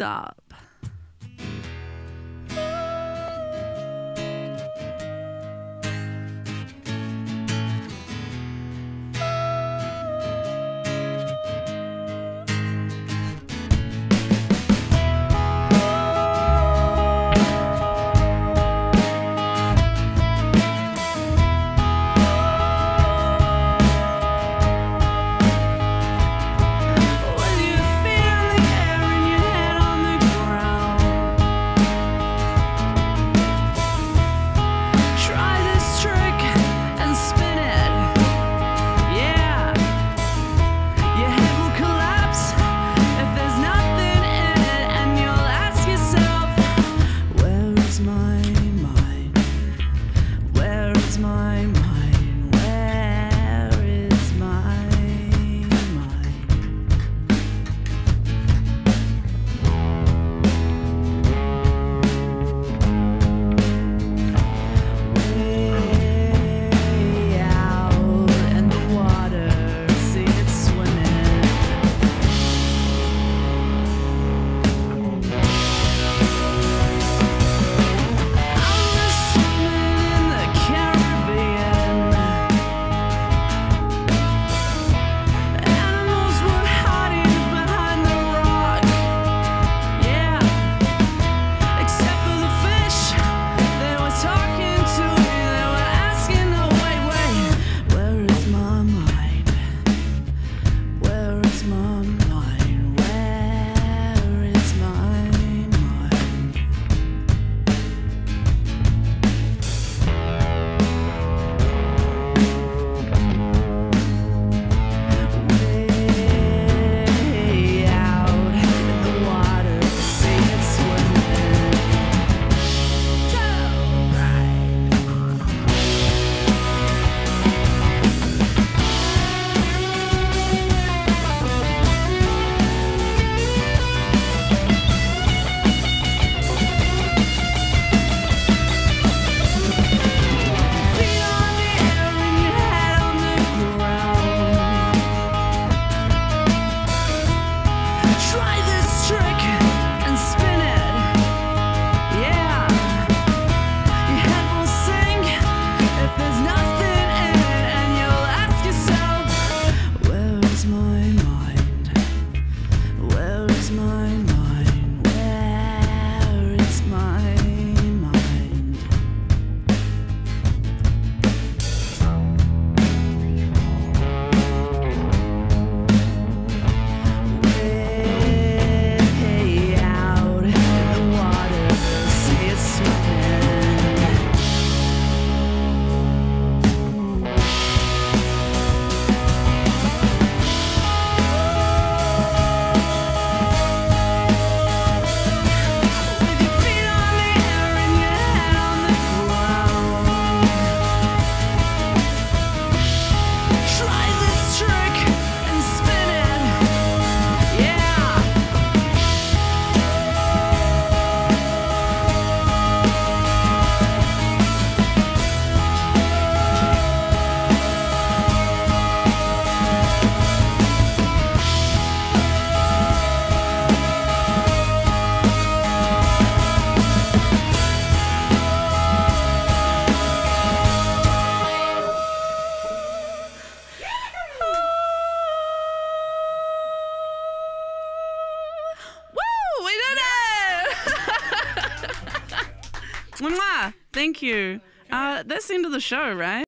stop. Mwah! Thank you. Uh, that's the end of the show, right?